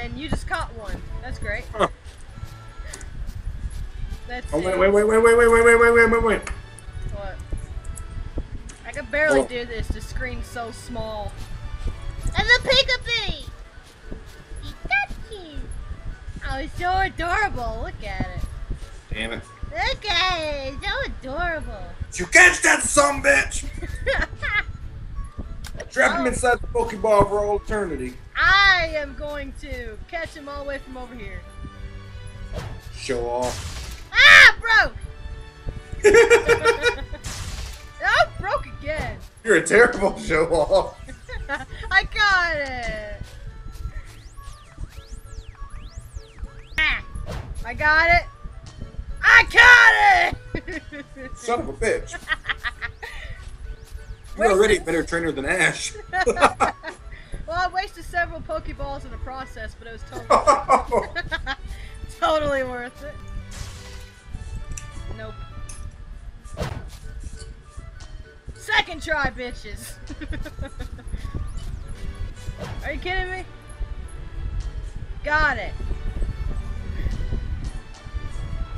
and you just caught one. That's great. Huh. That's Oh, wait, wait, wait, wait, wait, wait, wait, wait, wait, wait, wait, wait. What? I can barely Oh. do this. The screen's so small. And the Peekaboo! Pikachu! Oh, it's so adorable. Look at it. Damn it. Look at it. It's so adorable. You catch that some bitch! Trap him Oh. inside the Pokeball for all eternity. I am going to catch him all the way from over here. Show off. Ah, broke! oh, broke again. You're a terrible show off. I got it. Ah, I got it. I got it. Son of a bitch. You're already a better trainer than Ash. Well, I wasted several Pokeballs in the process, but it was totally, totally worth it. Nope. Second try, bitches. Are you kidding me? Got it.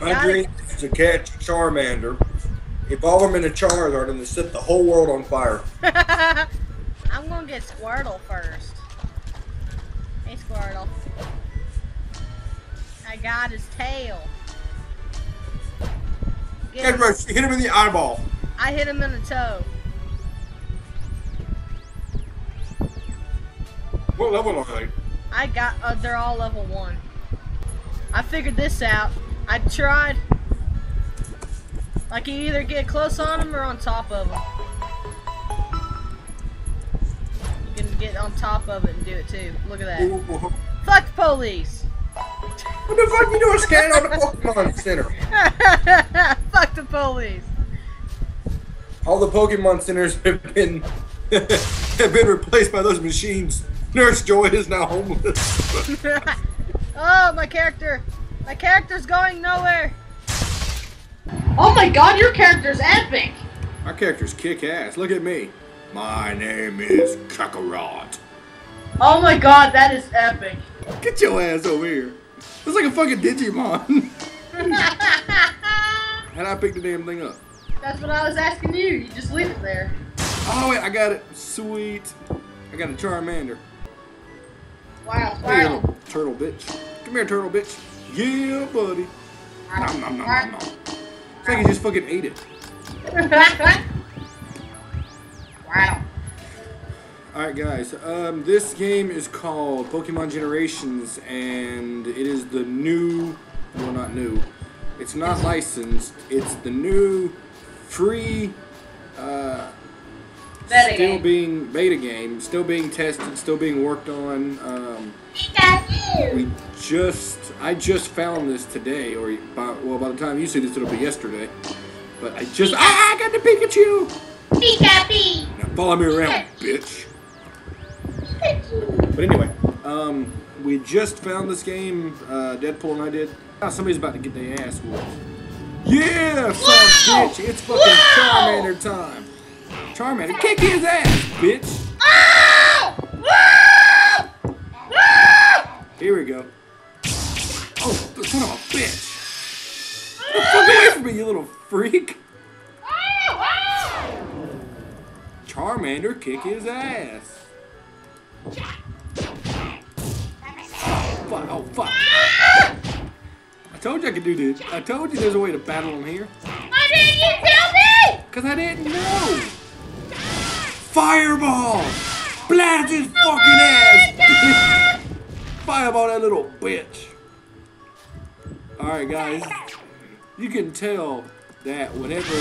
My Got it. dream is to catch Charmander, evolve him into Charizard, and to set the whole world on fire. I'm gonna get Squirtle first. Got his tail. Get him- hit him in the eyeball. I hit him in the toe. What level are they? I got. Uh, they're all level one. I figured this out. I tried. Like you either get close on them or on top of them. You can get on top of it and do it too. Look at that. What Fuck the police. the fuck you doing standing on the Pokemon Center? Fuck the police. All the Pokemon centers have been have been replaced by those machines. Nurse Joy is now homeless. oh, my character. My character's going nowhere. Oh my god, your character's epic! My characters kick ass. Look at me. My name is Kakarot. Oh my god, that is epic. Get your ass over here. It's like a fucking Digimon. How'd I pick the damn thing up? That's what I was asking you. You just leave it there. Oh wait, I got it. Sweet. I got a Charmander. Wow, Hey, wow. little turtle bitch. Come here, turtle bitch. Yeah, buddy. Nom, nom, nom, nom, nom. It's like he just fucking ate it. wow. Alright guys, um, this game is called Pokemon Generations and it is the new, well not new, it's not licensed, it's the new free, uh, still game. being beta game, still being tested, still being worked on. Um, we just, I just found this today, or by, well, by the time you see this, it'll be yesterday. But I just, ah, I got the Pikachu! Pikachu! Now follow me around, bitch. But anyway, um, we just found this game. Uh, Deadpool and I did. Now somebody's about to get their ass whooped. Yeah, son bitch! It's fucking Charmander time. Charmander, kick his ass, bitch. Here we go. Oh, son of a bitch! Get fuck away from me, you little freak! Charmander, kick his ass. Fuck, oh fuck. I told you I could do this. I told you there's a way to battle him here. I didn't you tell me? Cause I didn't know. Fireball! Blast his oh, fucking ass! Fireball that little bitch. Alright guys. You can tell that whenever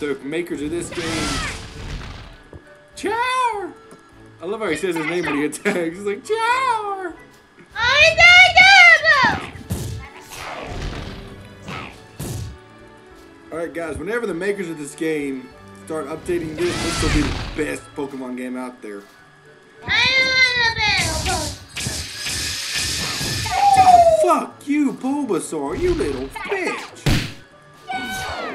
the makers of this game Chow! I love how he says his name when he attacks. He's like, Chow! I know. Alright guys, whenever the makers of this game start updating this, this will be the best Pokemon game out there. I want a battle Fuck you, Bulbasaur, you little bitch!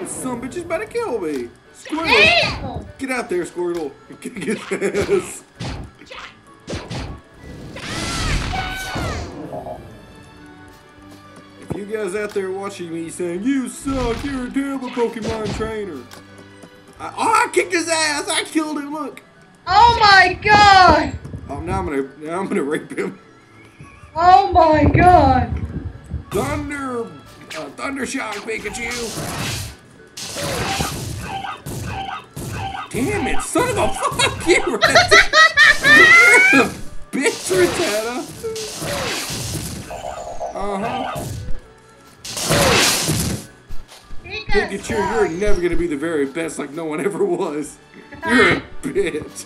This some bitch is about to kill me! Squirtle! Get out there, Squirtle! Kick his ass! Guys out there watching me saying, You suck, you're a terrible Pokemon trainer. I, oh, I kicked his ass! I killed him, look! Oh my god! Oh, now I'm gonna, now I'm gonna rape him. Oh my god! Thunder, uh, Thunder Shock Pikachu. Damn it, son of a fuck you, Rattata. You're a bitch, Rattata. Uh-huh. Pikachu, you're never gonna be the very best like no one ever was. You're a bitch.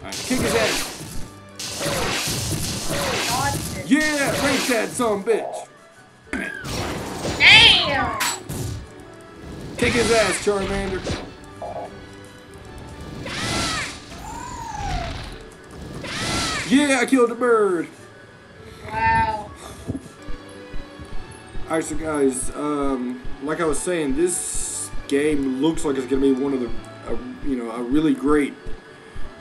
Alright, kick his ass. Yeah, rape that some bitch. Damn. Kick his ass, Charmander. Yeah, I killed the bird. Alright, so guys, um, like I was saying, this game looks like it's gonna be one of the, uh, you know, a really great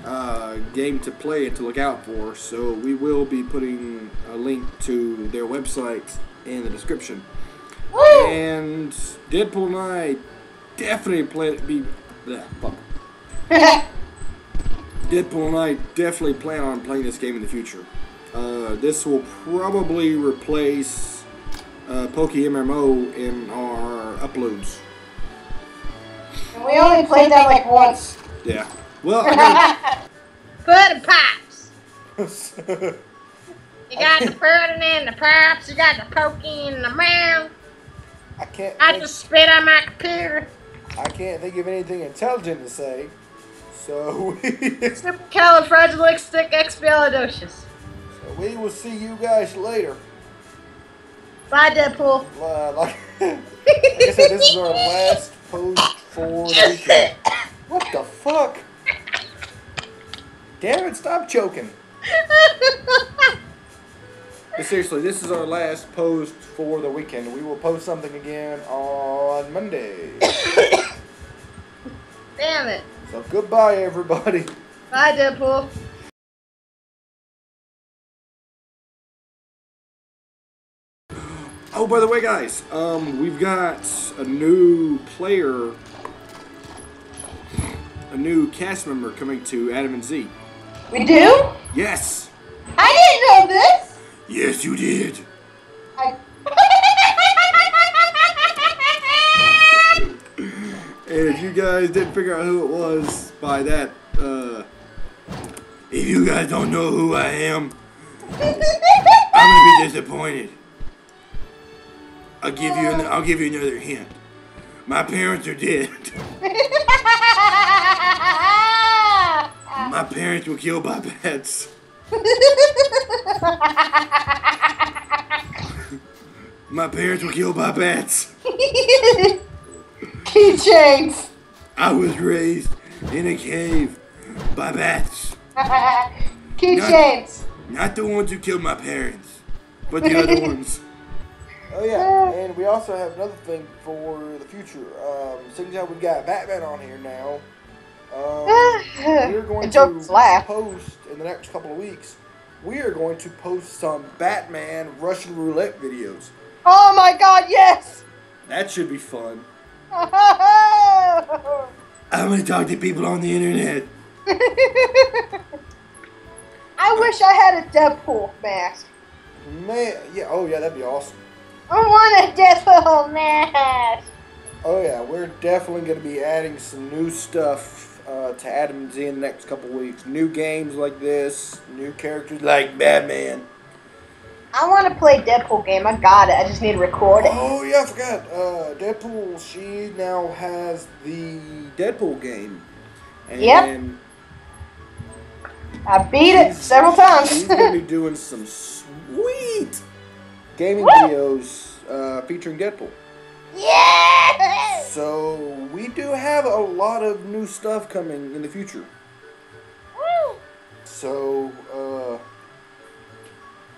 uh, game to play and to look out for. So we will be putting a link to their website in the description. And Deadpool and I definitely plan to be. Bleh, fuck. Deadpool and I definitely plan on playing this game in the future. Uh, this will probably replace uh, PokeMMO in our uploads. we only played that like once. Yeah. Well, I Pudding pops. You got the pudding and the pops. You got the pokey in the mouth. I can't. I Think, just spit on my computer. I can't think of anything intelligent to say. So, Supercalifragilisticexpialidocious. so we will see you guys later. Bye, Deadpool. Uh, like, like I said, this is our last post for the weekend. What the fuck? Damn it! Stop choking. But seriously, this is our last post for the weekend. We will post something again on Monday. Damn it. So goodbye, everybody. Bye, Deadpool. Oh, by the way, guys, um, we've got a new player, a new cast member coming to AdavinZ. We do? Yes, I didn't know this! yes, you did. I... And if you guys didn't figure out who it was by that, uh, if you guys don't know who I am, I'm gonna be disappointed. I'll give you, an, I'll give you another hint. My parents are dead. My parents were killed by bats. My parents were killed by bats. Keychains! I was raised in a cave by bats. Keychains! Not the ones who killed my parents, but the other ones. Oh yeah, and we also have another thing for the future. Um, seeing how we got Batman on here now, um, we're going to laugh. post in the next couple of weeks. We are going to post some Batman Russian roulette videos. Oh my god, yes! That should be fun. I'm gonna talk to people on the internet. I wish I had a Deadpool mask. Man, yeah, oh yeah, that'd be awesome. I want a Deadpool mask. Oh yeah, we're definitely going to be adding some new stuff uh, to Adams in the next couple weeks. New games like this, new characters like Batman. I want to play Deadpool game. I got it. I just need to record it. Oh yeah, I forgot. Uh, Deadpool. She now has the Deadpool game. And Yep. I beat it several times. She's gonna be doing some sweet gaming Woo! videos uh, featuring Deadpool. yeah. So we do have a lot of new stuff coming in the future. Woo. So uh,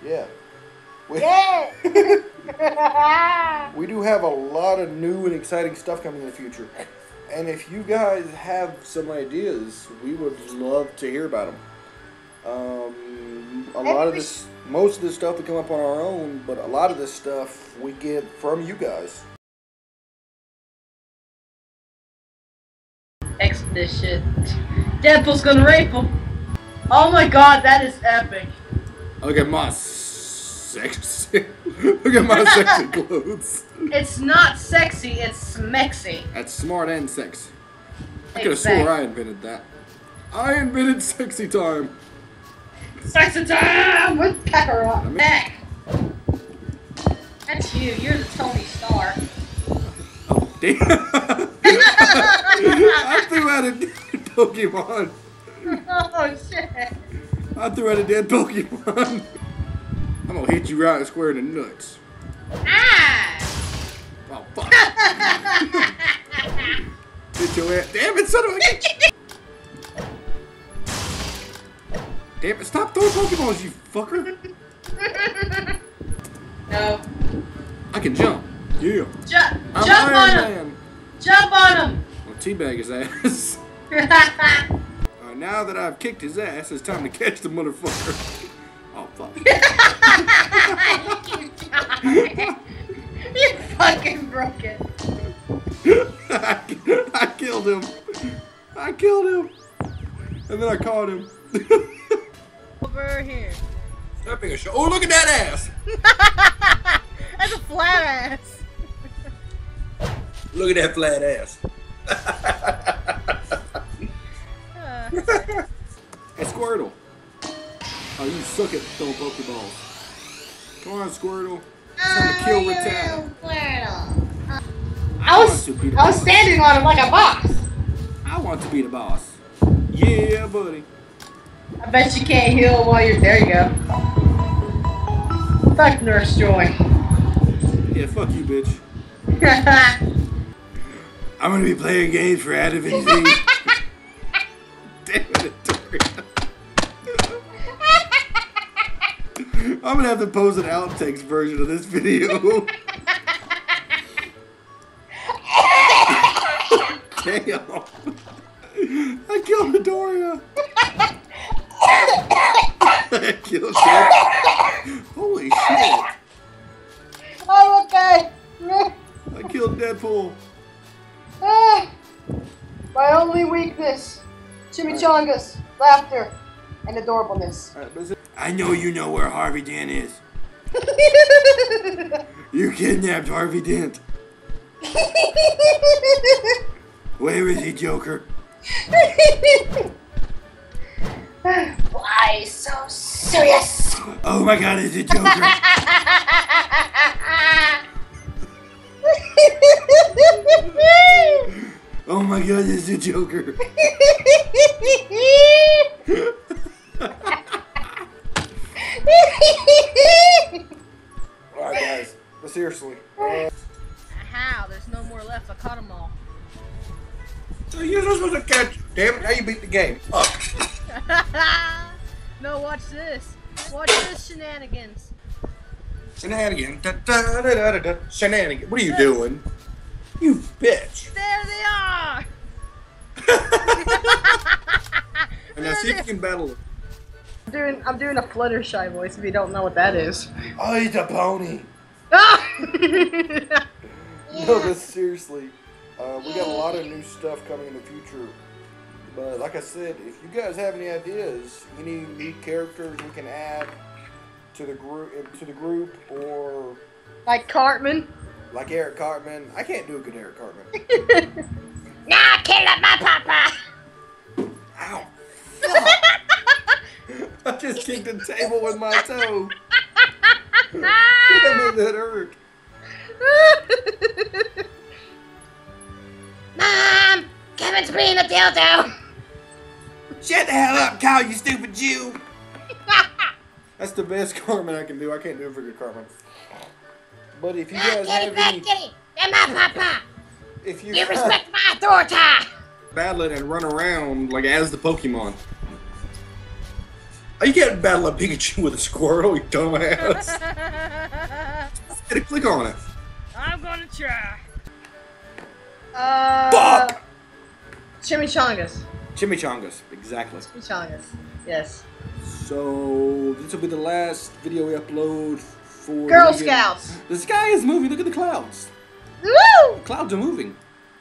yeah. We, Yeah. we do have a lot of new and exciting stuff coming in the future. And if you guys have some ideas, we would love to hear about them. Um, a lot of this, most of this stuff we come up on our own, but a lot of this stuff we get from you guys. X this shit. Deadpool's gonna rape him. Oh my god, that is epic. Look at my sexy. Look at my sexy clothes. It's not sexy, it's smexy. That's smart and sexy. I could have swore I invented that. I invented sexy time. Sexy time with Kakarot. Heck. That's you. You're the Tony Stark. Oh damn! I threw out a dead Pokemon. Oh shit. I threw out a dead Pokemon. I'm gonna hit you right square in the nuts. Ah! Oh fuck! Hit your ass. Damn it, son of a. Damn it! Stop throwing Pokeballs, you fucker! No. I can jump. Yeah. Jump, I'm jump on Iron him. Man. Jump on him. Well, teabag his ass. Alright, uh, now that I've kicked his ass, it's time to catch the motherfucker. Oh fuck. you fucking broke it. I killed him. I killed him. And then I caught him. Over here. Stop being a show. Oh, look at that ass. That's a flat ass. Look at that flat ass. Uh, Hey, Squirtle. Oh, you suck at throwing Pokeballs. Come on, Squirtle. It's time to kill Rattata. I was want to be the I was boss. standing on him like a boss. I want to be the boss. Yeah, buddy. I bet you can't heal while you're there. You go. Fuck Nurse Joy. Yeah, fuck you, bitch. I'm gonna be playing games for AdavinZ. Damn it. I'm gonna have to post an outtakes version of this video. Damn. I killed Midoriya. Killed him. Holy shit. I'm okay. I killed Deadpool. Ah, My only weakness: chimichangas, laughter, and adorableness. Listen. I know you know where Harvey Dent is. You kidnapped Harvey Dent. Where is he, Joker? Why so serious? Oh my god, it's a Joker. Oh my god, it's a Joker. Alright, guys, but seriously. Uh, How? There's no more left. I caught them all. so you're not supposed to catch. Damn it, how you beat the game? Up. no, watch this. Watch this shenanigans. Shenanigans. Da, da, da, da, da, da. Shenanigans. What are you doing? You bitch. There they are. And now see if you can battle it. I'm doing I'm doing a Fluttershy voice if you don't know what that is. Oh, he's a pony. No, but seriously, uh, we got a lot of new stuff coming in the future. But like I said, if you guys have any ideas, any new characters we can add to the group, to the group, or like Cartman. Like Eric Cartman. I can't do a good Eric Cartman. Nah, kill up my papa. Ow. I just kicked the table with my toe. Damn it, that hurt. Mom, Kevin's being a dildo. Shut the hell up, Kyle, you stupid Jew. That's the best Cartman I can do. I can't do it for good Cartman. But if you guys kitty, have any, kitty. You're my papa. if you You respect my authority. battle it and run around like as the Pokemon. Are you can't battle a Pikachu with a squirrel, you dumbass. Gotta click on it. I'm gonna try. Uh, Fuck! Chimichangas. Chimichangas, exactly. Chimichangas. Yes. So this will be the last video we upload for Girl the- Scouts. The sky is moving. Look at the clouds. Woo! The clouds are moving.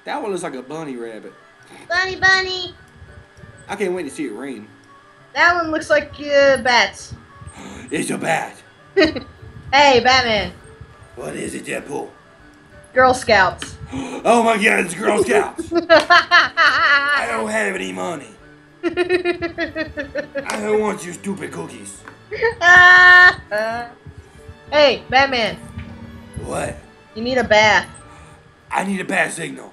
That one looks like a bunny rabbit. Bunny, bunny. I can't wait to see it rain. That one looks like uh, bats. It's a bat. Hey, Batman. What is it, Deadpool? Girl Scouts. Oh my God! It's Girl Scouts. I don't have any money. I don't want your stupid cookies. hey, Batman. What? You need a bath. I need a bat signal.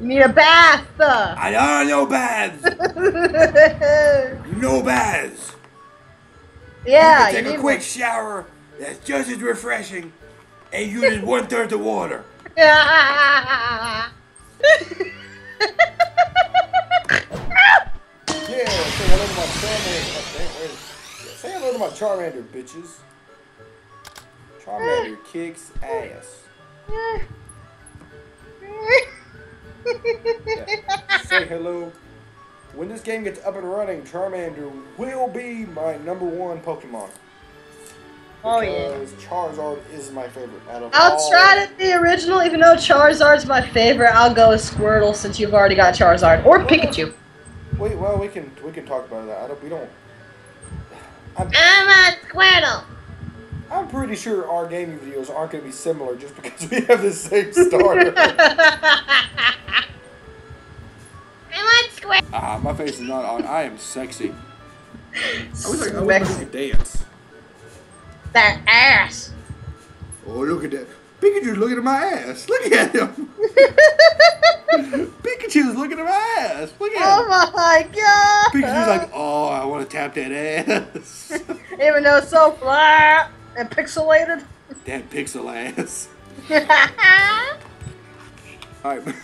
You need a bath. I don't know baths. No baths. yeah, you take a quick shower. That's just as refreshing. And uses one third the water. Yeah, say hello to my Charmander. Charmander, bitches. Charmander kicks ass. Yeah. Say hello. When this game gets up and running, Charmander will be my number one Pokemon. Oh, yeah. Charizard is my favorite out of I'll all. try to be original, even though Charizard's my favorite. I'll go with Squirtle since you've already got Charizard or Pikachu. Wait, well, we can we can talk about that. I don't. We don't. I'm, I'm a Squirtle. I'm pretty sure our gaming videos aren't going to be similar just because we have the same starter. I want Squirtle. ah, my face is not on. I am sexy. I wish I, I Mex- wish I could dance. That ass. Oh, look at that. Pikachu's looking at my ass. Look at him. Pikachu's looking at my ass. Look at oh him. Oh my god! Pikachu's like, oh, I want to tap that ass. even though it's so flat and pixelated. that pixel ass. Alright.